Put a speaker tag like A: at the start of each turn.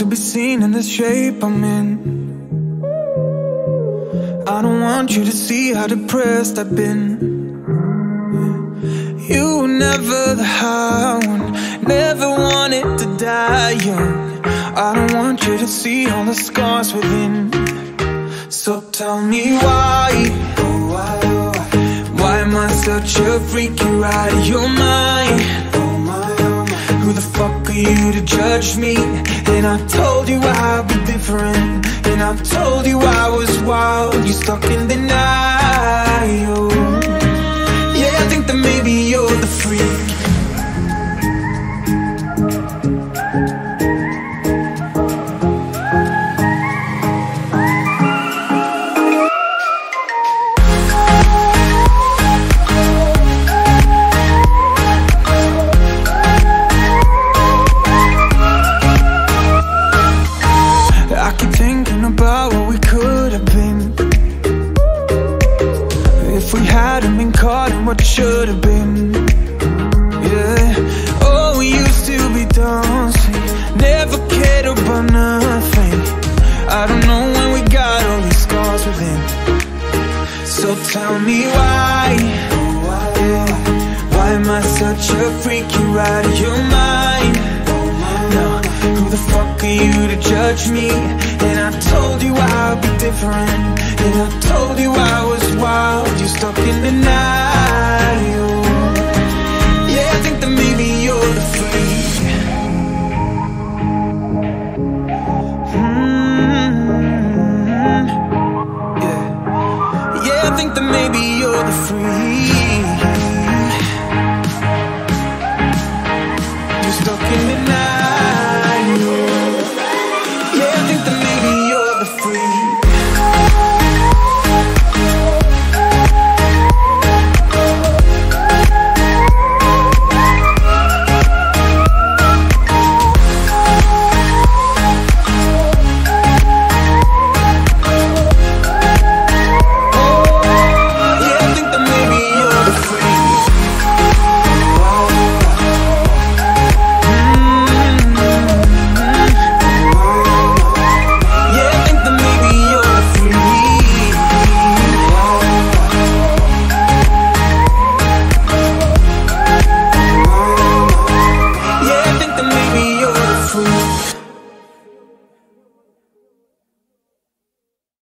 A: to be seen in the shape I'm in. I don't want you to see how depressed I've been. You were never the high one Never wanted to die young. I don't want you to see all the scars within. So tell me why Why am I such a freak? You're out of your mind Who the fuck are you to judge me? And I told you I'd be different And I told you I was wild You're stuck in denial thinking about what we could have been. If we hadn't been caught in what should have been. Yeah. Oh, we used to be dancing. Never cared about nothing. I don't know when we got all these scars within. So tell me why. Why am I such you to judge me? And I told you I'd be different And I told you I was